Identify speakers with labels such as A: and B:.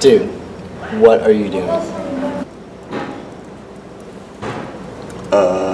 A: Dude, what are you doing?
B: Uh.